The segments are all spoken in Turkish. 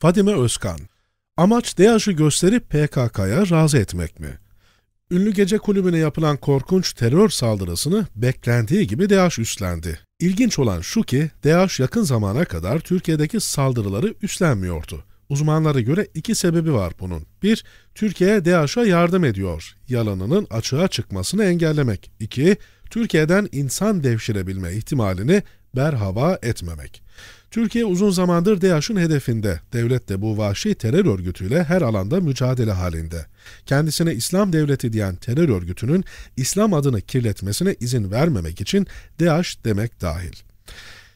Fadime Özkan Amaç DAEŞ'ı gösterip PKK'ya razı etmek mi? Ünlü gece kulübüne yapılan korkunç terör saldırısını beklendiği gibi DAEŞ üstlendi. İlginç olan şu ki DAEŞ yakın zamana kadar Türkiye'deki saldırıları üstlenmiyordu. Uzmanlara göre iki sebebi var bunun. Bir, Türkiye DAEŞ'a yardım ediyor. Yalanının açığa çıkmasını engellemek. İki, Türkiye'den insan devşirebilme ihtimalini berhava etmemek. Türkiye uzun zamandır DAEŞ'in hedefinde. Devlet de bu vahşi terör örgütüyle her alanda mücadele halinde. Kendisine İslam devleti diyen terör örgütünün İslam adını kirletmesine izin vermemek için DAEŞ demek dahil.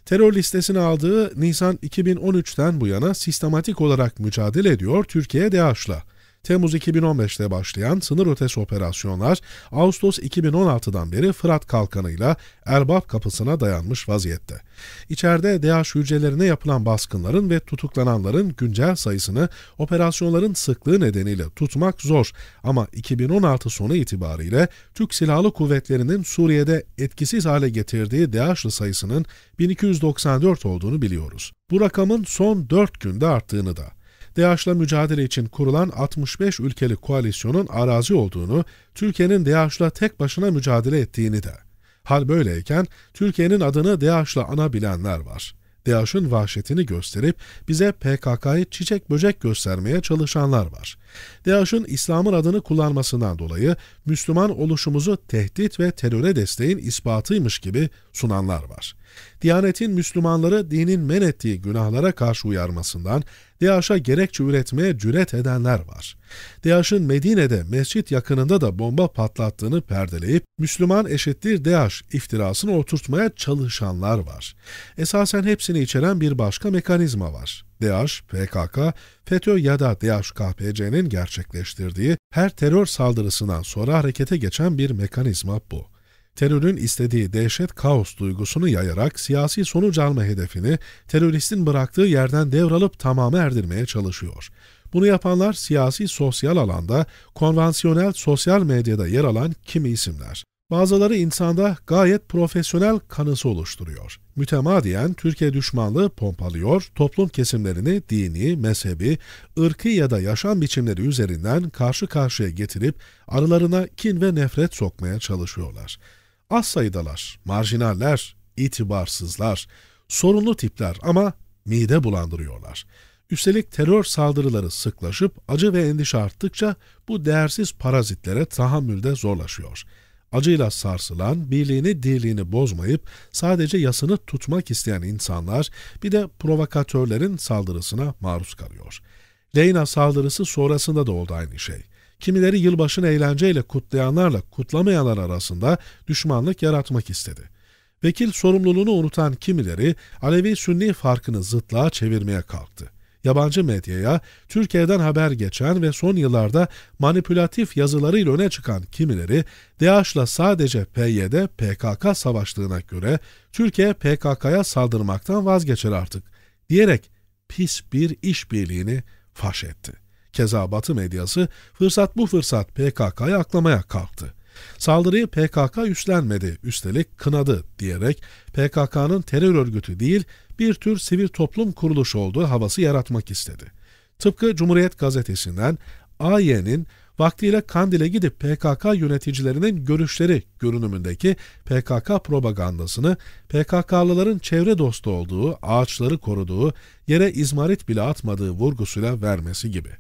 Terör listesine aldığı Nisan 2013'ten bu yana sistematik olarak mücadele ediyor Türkiye DAEŞ'la. Temmuz 2015'te başlayan sınır ötesi operasyonlar Ağustos 2016'dan beri Fırat Kalkanı'yla Erbap kapısına dayanmış vaziyette. İçeride DAEŞ hücrelerine yapılan baskınların ve tutuklananların güncel sayısını operasyonların sıklığı nedeniyle tutmak zor ama 2016 sonu itibariyle Türk Silahlı Kuvvetleri'nin Suriye'de etkisiz hale getirdiği DAEŞ'lı sayısının 1294 olduğunu biliyoruz. Bu rakamın son 4 günde arttığını da. DAEŞ'la mücadele için kurulan 65 ülkeli koalisyonun arazi olduğunu, Türkiye'nin DAEŞ'la tek başına mücadele ettiğini de. Hal böyleyken Türkiye'nin adını DAEŞ'la anabilenler var. DAEŞ'ın vahşetini gösterip bize PKK'yı çiçek böcek göstermeye çalışanlar var. DAEŞ'ın İslam'ın adını kullanmasından dolayı Müslüman oluşumuzu tehdit ve teröre desteğin ispatıymış gibi sunanlar var. Diyanetin Müslümanları dinin men ettiği günahlara karşı uyarmasından DAEŞ'a gerekçe üretmeye cüret edenler var. DAEŞ'ın Medine'de mescit yakınında da bomba patlattığını perdeleyip Müslüman eşittir DAEŞ iftirasını oturtmaya çalışanlar var. Esasen hepsini içeren bir başka mekanizma var. DAEŞ, PKK, FETÖ ya da DAEŞ-KPC'nin gerçekleştirdiği her terör saldırısından sonra harekete geçen bir mekanizma bu terörün istediği dehşet kaos duygusunu yayarak siyasi sonuç alma hedefini teröristin bıraktığı yerden devralıp tamamı erdirmeye çalışıyor. Bunu yapanlar siyasi sosyal alanda, konvansiyonel sosyal medyada yer alan kimi isimler. Bazıları insanda gayet profesyonel kanısı oluşturuyor. Mütemadiyen Türkiye düşmanlığı pompalıyor, toplum kesimlerini dini, mezhebi, ırkı ya da yaşam biçimleri üzerinden karşı karşıya getirip aralarına kin ve nefret sokmaya çalışıyorlar az sayıdalar, marjinaller, itibarsızlar, sorunlu tipler ama mide bulandırıyorlar. Üstelik terör saldırıları sıklaşıp acı ve endişe arttıkça bu değersiz parazitlere tahammülde zorlaşıyor. Acıyla sarsılan, birliğini dirliğini bozmayıp sadece yasını tutmak isteyen insanlar bir de provokatörlerin saldırısına maruz kalıyor. Leyna saldırısı sonrasında da oldu aynı şey. Kimileri yılbaşını eğlenceyle kutlayanlarla kutlamayanlar arasında düşmanlık yaratmak istedi. Vekil sorumluluğunu unutan kimileri Alevi-Sünni farkını zıtlığa çevirmeye kalktı. Yabancı medyaya Türkiye'den haber geçen ve son yıllarda manipülatif yazılarıyla öne çıkan kimileri DAEŞ'la sadece PYD, PKK savaştığına göre Türkiye PKK'ya saldırmaktan vazgeçer artık diyerek pis bir işbirliğini faş etti. Keza Batı medyası fırsat bu fırsat PKK'yı aklamaya kalktı. Saldırıyı PKK üstlenmedi, üstelik kınadı diyerek PKK'nın terör örgütü değil bir tür sivil toplum kuruluşu olduğu havası yaratmak istedi. Tıpkı Cumhuriyet gazetesinden AY'nin vaktiyle Kandil'e gidip PKK yöneticilerinin görüşleri görünümündeki PKK propagandasını PKK'lıların çevre dostu olduğu, ağaçları koruduğu, yere izmarit bile atmadığı vurgusuyla vermesi gibi.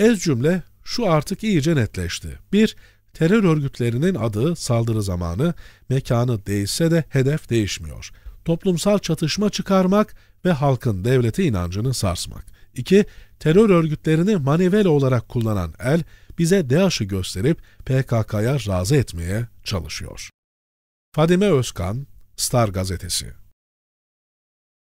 Ez cümle şu artık iyice netleşti. 1. Terör örgütlerinin adı, saldırı zamanı, mekanı değişse de hedef değişmiyor. Toplumsal çatışma çıkarmak ve halkın devlete inancını sarsmak. 2. Terör örgütlerini manivela olarak kullanan el, bize DAEŞ'ı gösterip PKK'ya razı etmeye çalışıyor. Fadime Özkan, Star Gazetesi